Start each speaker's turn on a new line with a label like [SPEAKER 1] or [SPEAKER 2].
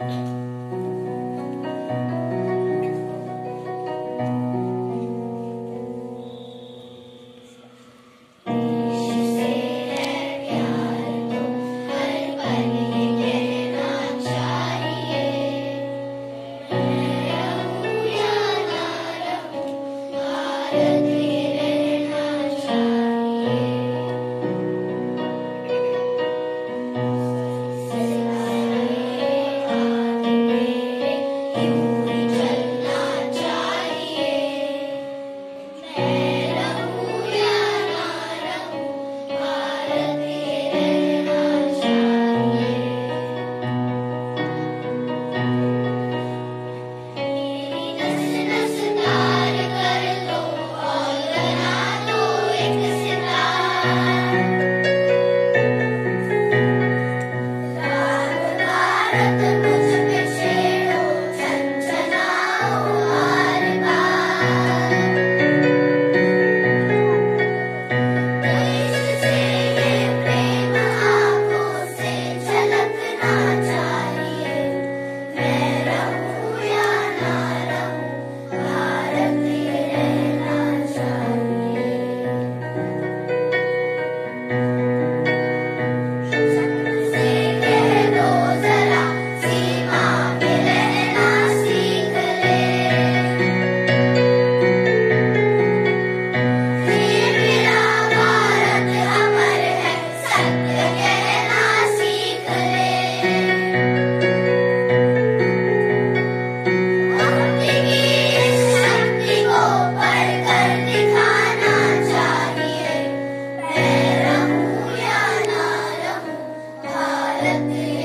[SPEAKER 1] you let me